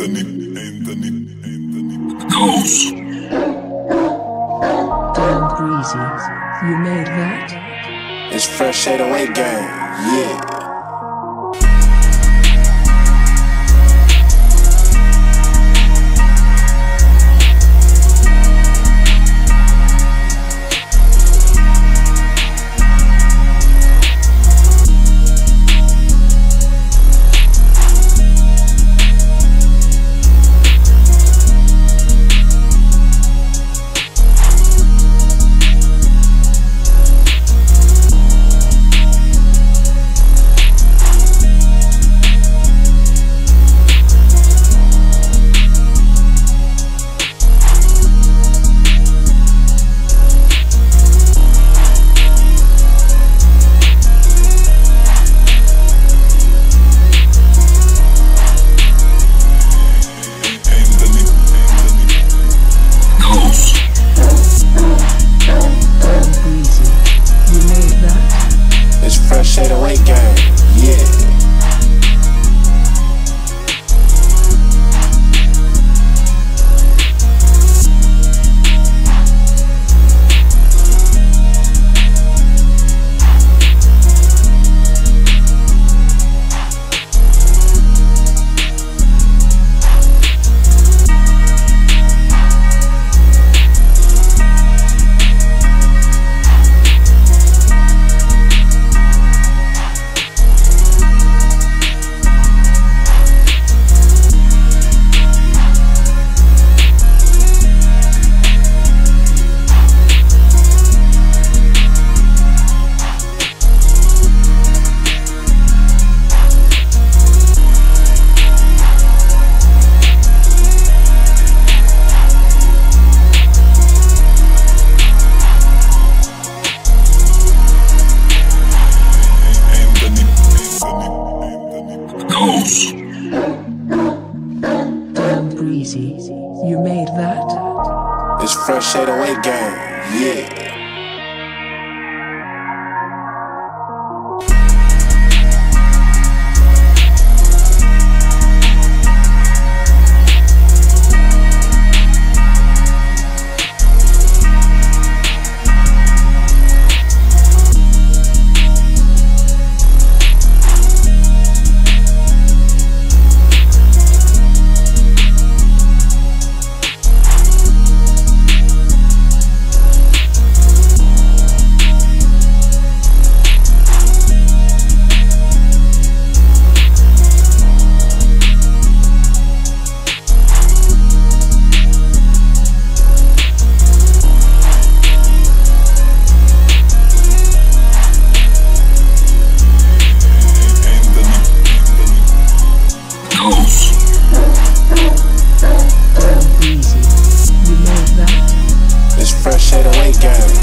Anthony, Anthony, Anthony. Ghost. Damn breezy. You made that? It's fresh 808 gang, yeah. Anthony, Anthony. Damn breezy. You made that? It's fresh 808 gang, yeah. ain't game.